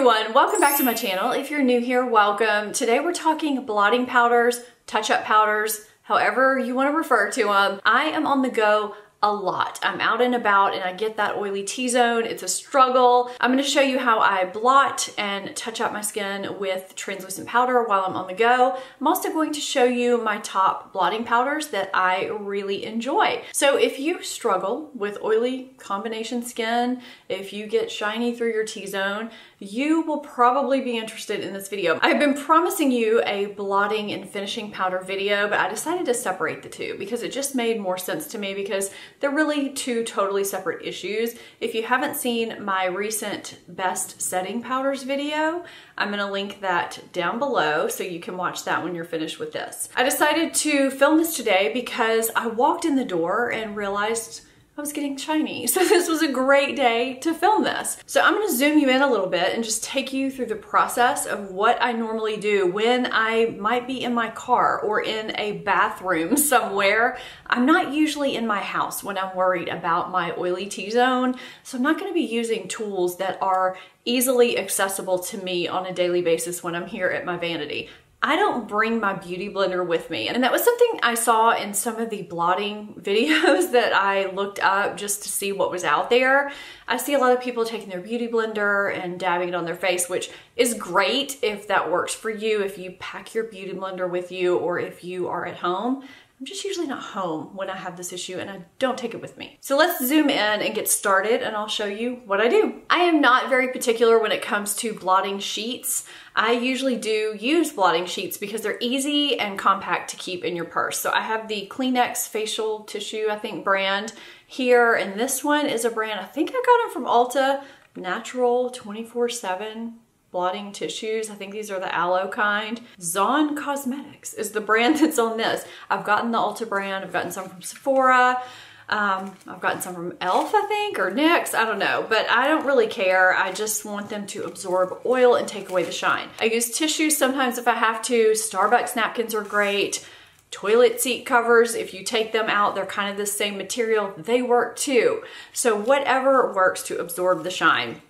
everyone, welcome back to my channel. If you're new here, welcome. Today we're talking blotting powders, touch-up powders, however you want to refer to them. I am on the go a lot. I'm out and about and I get that oily T-zone. It's a struggle. I'm gonna show you how I blot and touch up my skin with translucent powder while I'm on the go. I'm also going to show you my top blotting powders that I really enjoy. So if you struggle with oily combination skin, if you get shiny through your T-zone, you will probably be interested in this video. I've been promising you a blotting and finishing powder video, but I decided to separate the two because it just made more sense to me because they're really two totally separate issues. If you haven't seen my recent best setting powders video, I'm gonna link that down below so you can watch that when you're finished with this. I decided to film this today because I walked in the door and realized I was getting shiny. So this was a great day to film this. So I'm gonna zoom you in a little bit and just take you through the process of what I normally do when I might be in my car or in a bathroom somewhere. I'm not usually in my house when I'm worried about my oily T-zone. So I'm not gonna be using tools that are easily accessible to me on a daily basis when I'm here at my vanity. I don't bring my beauty blender with me. And that was something I saw in some of the blotting videos that I looked up just to see what was out there. I see a lot of people taking their beauty blender and dabbing it on their face, which is great if that works for you, if you pack your beauty blender with you or if you are at home. I'm just usually not home when I have this issue and I don't take it with me. So let's zoom in and get started and I'll show you what I do. I am not very particular when it comes to blotting sheets. I usually do use blotting sheets because they're easy and compact to keep in your purse. So I have the Kleenex facial tissue, I think brand here. And this one is a brand, I think I got it from Ulta, Natural 24-7 blotting tissues. I think these are the aloe kind. Zon Cosmetics is the brand that's on this. I've gotten the Ulta brand. I've gotten some from Sephora. Um, I've gotten some from e.l.f. I think, or NYX, I don't know, but I don't really care. I just want them to absorb oil and take away the shine. I use tissues sometimes if I have to. Starbucks napkins are great. Toilet seat covers, if you take them out, they're kind of the same material. They work too. So whatever works to absorb the shine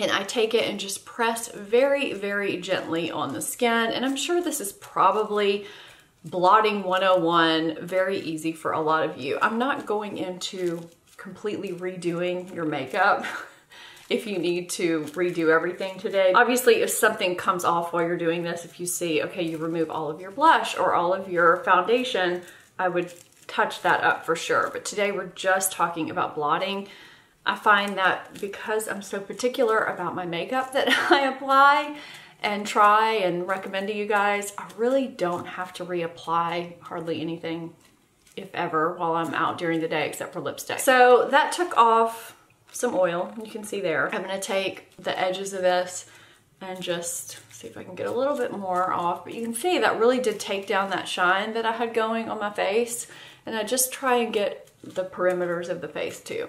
and I take it and just press very, very gently on the skin. And I'm sure this is probably blotting 101, very easy for a lot of you. I'm not going into completely redoing your makeup if you need to redo everything today. Obviously, if something comes off while you're doing this, if you see, okay, you remove all of your blush or all of your foundation, I would touch that up for sure. But today we're just talking about blotting. I find that because I'm so particular about my makeup that I apply and try and recommend to you guys, I really don't have to reapply hardly anything, if ever, while I'm out during the day except for lipstick. So that took off some oil, you can see there. I'm gonna take the edges of this and just see if I can get a little bit more off. But you can see that really did take down that shine that I had going on my face. And I just try and get the perimeters of the face too.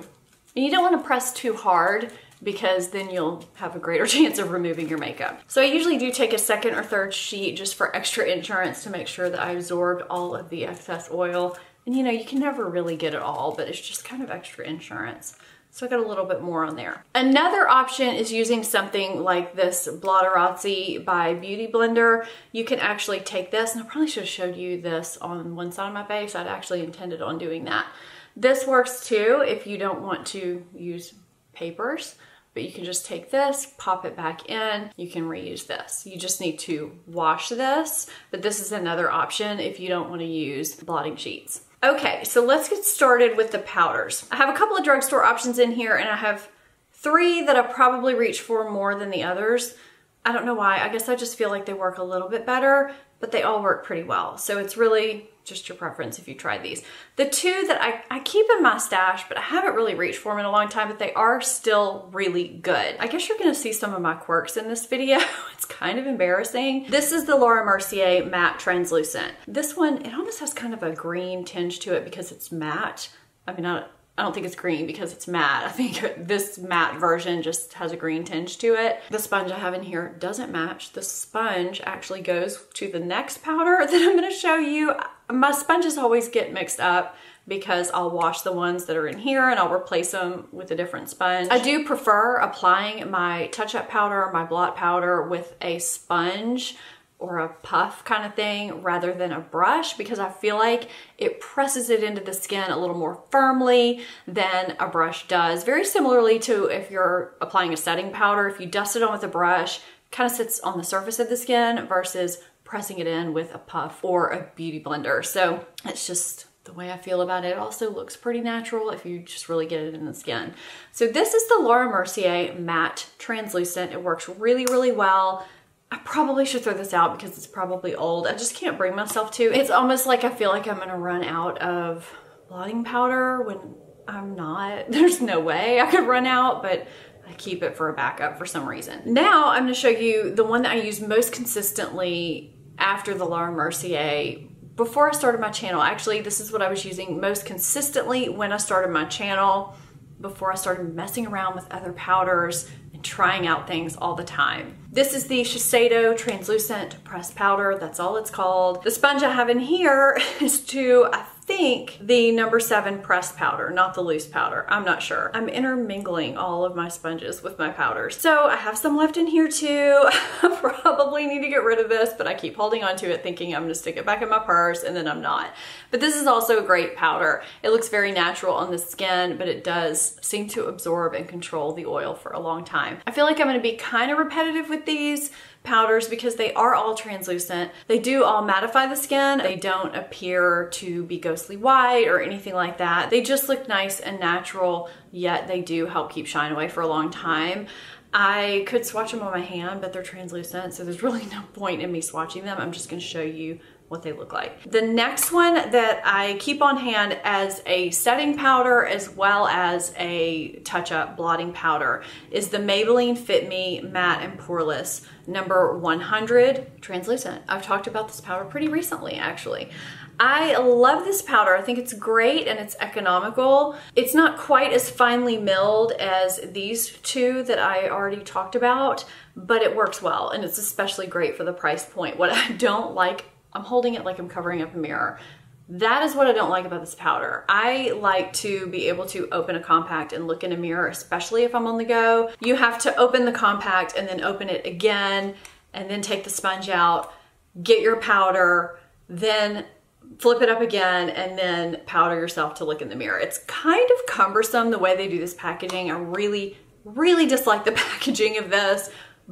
And you don't want to press too hard because then you'll have a greater chance of removing your makeup. So I usually do take a second or third sheet just for extra insurance to make sure that I absorbed all of the excess oil. And you know, you can never really get it all, but it's just kind of extra insurance. So I got a little bit more on there. Another option is using something like this Blotterazzi by Beauty Blender. You can actually take this, and I probably should have showed you this on one side of my face. I'd actually intended on doing that. This works too if you don't want to use papers, but you can just take this, pop it back in, you can reuse this. You just need to wash this, but this is another option if you don't wanna use blotting sheets. Okay, so let's get started with the powders. I have a couple of drugstore options in here and I have three that I probably reach for more than the others. I don't know why, I guess I just feel like they work a little bit better, but they all work pretty well. So it's really just your preference if you try these. The two that I, I keep in my stash, but I haven't really reached for them in a long time, but they are still really good. I guess you're gonna see some of my quirks in this video. it's kind of embarrassing. This is the Laura Mercier Matte Translucent. This one, it almost has kind of a green tinge to it because it's matte. I mean, I, I don't think it's green because it's matte. I think this matte version just has a green tinge to it. The sponge I have in here doesn't match. The sponge actually goes to the next powder that I'm gonna show you. My sponges always get mixed up because I'll wash the ones that are in here and I'll replace them with a different sponge. I do prefer applying my touch-up powder, my blot powder with a sponge or a puff kind of thing rather than a brush because I feel like it presses it into the skin a little more firmly than a brush does. Very similarly to if you're applying a setting powder, if you dust it on with a brush, kind of sits on the surface of the skin versus pressing it in with a puff or a beauty blender. So it's just the way I feel about it. It also looks pretty natural if you just really get it in the skin. So this is the Laura Mercier Matte Translucent. It works really, really well. I probably should throw this out because it's probably old. I just can't bring myself to. It's almost like I feel like I'm gonna run out of blotting powder when I'm not. There's no way I could run out, but I keep it for a backup for some reason. Now I'm gonna show you the one that I use most consistently after the Laura Mercier before I started my channel. Actually, this is what I was using most consistently when I started my channel before I started messing around with other powders and trying out things all the time. This is the Shiseido Translucent Pressed Powder. That's all it's called. The sponge I have in here is to, I think the number seven pressed powder, not the loose powder. I'm not sure. I'm intermingling all of my sponges with my powders. So I have some left in here too. I probably need to get rid of this, but I keep holding on to it thinking I'm gonna stick it back in my purse and then I'm not. But this is also a great powder. It looks very natural on the skin, but it does seem to absorb and control the oil for a long time. I feel like I'm gonna be kind of repetitive with these powders because they are all translucent. They do all mattify the skin. They don't appear to be ghostly white or anything like that. They just look nice and natural, yet they do help keep shine away for a long time. I could swatch them on my hand, but they're translucent, so there's really no point in me swatching them. I'm just gonna show you what they look like. The next one that I keep on hand as a setting powder as well as a touch-up blotting powder is the Maybelline Fit Me Matte and Poreless number 100 translucent. I've talked about this powder pretty recently actually. I love this powder. I think it's great and it's economical. It's not quite as finely milled as these two that I already talked about, but it works well and it's especially great for the price point. What I don't like I'm holding it like I'm covering up a mirror. That is what I don't like about this powder. I like to be able to open a compact and look in a mirror, especially if I'm on the go. You have to open the compact and then open it again and then take the sponge out, get your powder, then flip it up again and then powder yourself to look in the mirror. It's kind of cumbersome the way they do this packaging. I really, really dislike the packaging of this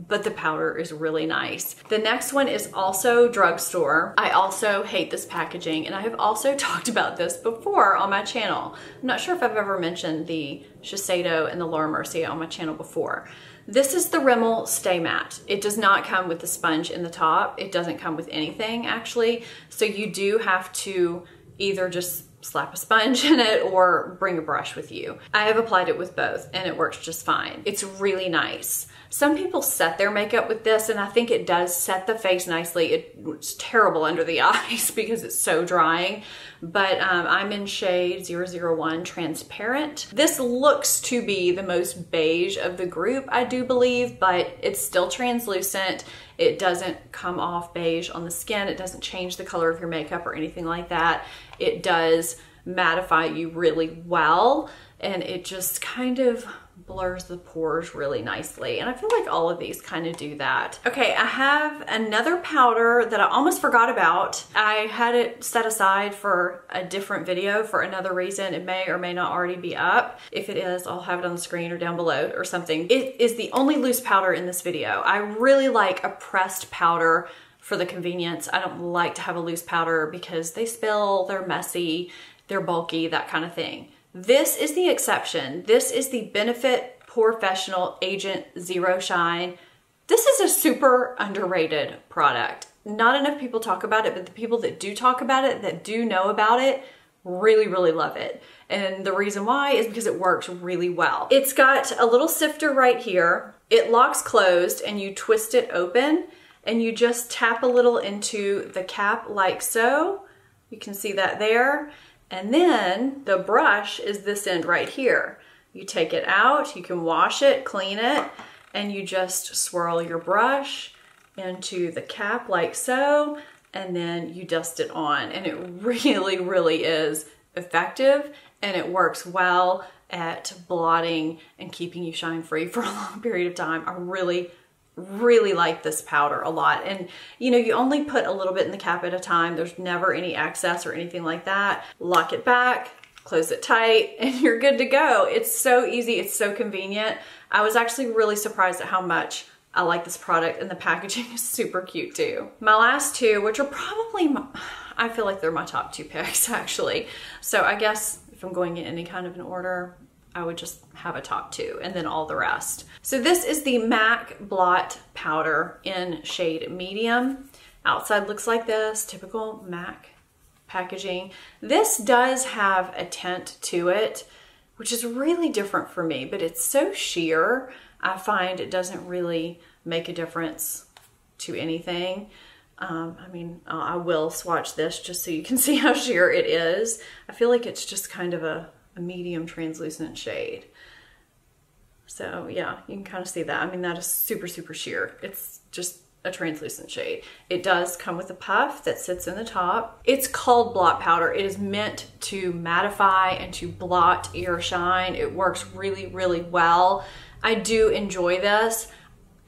but the powder is really nice. The next one is also drugstore. I also hate this packaging and I have also talked about this before on my channel. I'm not sure if I've ever mentioned the Shiseido and the Laura Mercier on my channel before. This is the Rimmel Stay Matte. It does not come with the sponge in the top. It doesn't come with anything actually. So you do have to either just slap a sponge in it or bring a brush with you. I have applied it with both and it works just fine. It's really nice. Some people set their makeup with this and I think it does set the face nicely. it's terrible under the eyes because it's so drying, but um, I'm in shade 001 Transparent. This looks to be the most beige of the group, I do believe, but it's still translucent. It doesn't come off beige on the skin. It doesn't change the color of your makeup or anything like that. It does mattify you really well and it just kind of blurs the pores really nicely. And I feel like all of these kind of do that. Okay, I have another powder that I almost forgot about. I had it set aside for a different video for another reason. It may or may not already be up. If it is, I'll have it on the screen or down below or something. It is the only loose powder in this video. I really like a pressed powder for the convenience. I don't like to have a loose powder because they spill, they're messy, they're bulky, that kind of thing. This is the exception. This is the Benefit professional Agent Zero Shine. This is a super underrated product. Not enough people talk about it, but the people that do talk about it, that do know about it, really, really love it. And the reason why is because it works really well. It's got a little sifter right here. It locks closed and you twist it open and you just tap a little into the cap like so. You can see that there. And then the brush is this end right here. You take it out, you can wash it, clean it, and you just swirl your brush into the cap like so, and then you dust it on. And it really, really is effective and it works well at blotting and keeping you shine free for a long period of time. I really, really like this powder a lot. And you know, you only put a little bit in the cap at a time. There's never any excess or anything like that. Lock it back, close it tight, and you're good to go. It's so easy, it's so convenient. I was actually really surprised at how much I like this product and the packaging is super cute too. My last two, which are probably, my, I feel like they're my top two picks actually. So I guess if I'm going in any kind of an order, I would just have a top two and then all the rest. So this is the MAC Blot Powder in shade medium. Outside looks like this, typical MAC packaging. This does have a tint to it, which is really different for me, but it's so sheer, I find it doesn't really make a difference to anything. Um, I mean, I will swatch this just so you can see how sheer it is. I feel like it's just kind of a, a medium translucent shade. So yeah, you can kind of see that. I mean, that is super, super sheer. It's just a translucent shade. It does come with a puff that sits in the top. It's called blot powder. It is meant to mattify and to blot your shine. It works really, really well. I do enjoy this.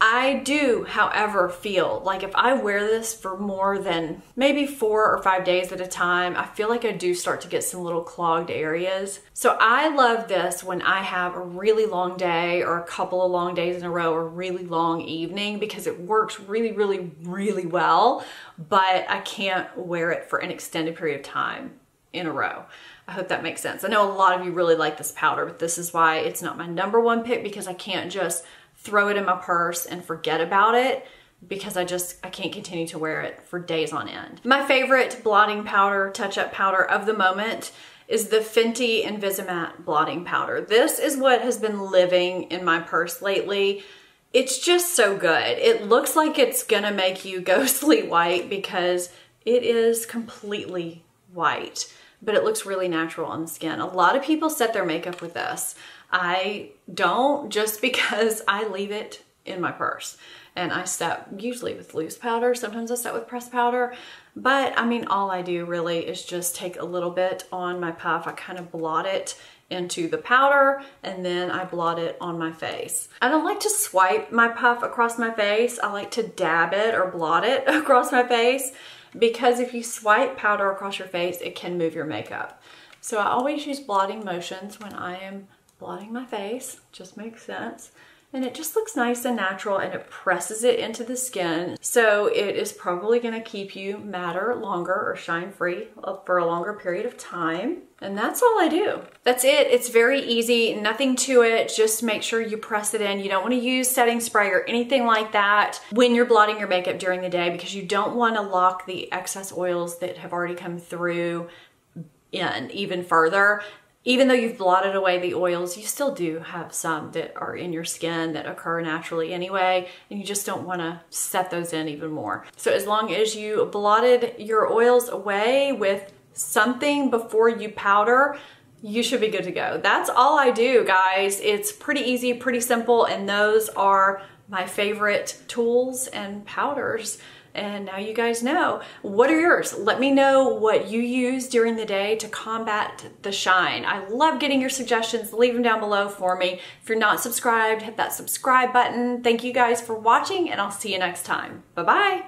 I do, however, feel like if I wear this for more than maybe four or five days at a time, I feel like I do start to get some little clogged areas. So I love this when I have a really long day or a couple of long days in a row or really long evening because it works really, really, really well, but I can't wear it for an extended period of time in a row. I hope that makes sense. I know a lot of you really like this powder, but this is why it's not my number one pick because I can't just throw it in my purse and forget about it because I just, I can't continue to wear it for days on end. My favorite blotting powder, touch-up powder of the moment is the Fenty Invisimatte blotting powder. This is what has been living in my purse lately. It's just so good. It looks like it's gonna make you ghostly white because it is completely white, but it looks really natural on the skin. A lot of people set their makeup with this. I don't just because I leave it in my purse and I set usually with loose powder. Sometimes I set with pressed powder, but I mean, all I do really is just take a little bit on my puff. I kind of blot it into the powder and then I blot it on my face. I don't like to swipe my puff across my face. I like to dab it or blot it across my face because if you swipe powder across your face, it can move your makeup. So I always use blotting motions when I am blotting my face, just makes sense. And it just looks nice and natural and it presses it into the skin. So it is probably gonna keep you matter longer or shine free uh, for a longer period of time. And that's all I do. That's it. It's very easy, nothing to it. Just make sure you press it in. You don't wanna use setting spray or anything like that when you're blotting your makeup during the day because you don't wanna lock the excess oils that have already come through in even further even though you've blotted away the oils, you still do have some that are in your skin that occur naturally anyway, and you just don't wanna set those in even more. So as long as you blotted your oils away with something before you powder, you should be good to go. That's all I do, guys. It's pretty easy, pretty simple, and those are my favorite tools and powders and now you guys know. What are yours? Let me know what you use during the day to combat the shine. I love getting your suggestions. Leave them down below for me. If you're not subscribed, hit that subscribe button. Thank you guys for watching and I'll see you next time. Bye-bye.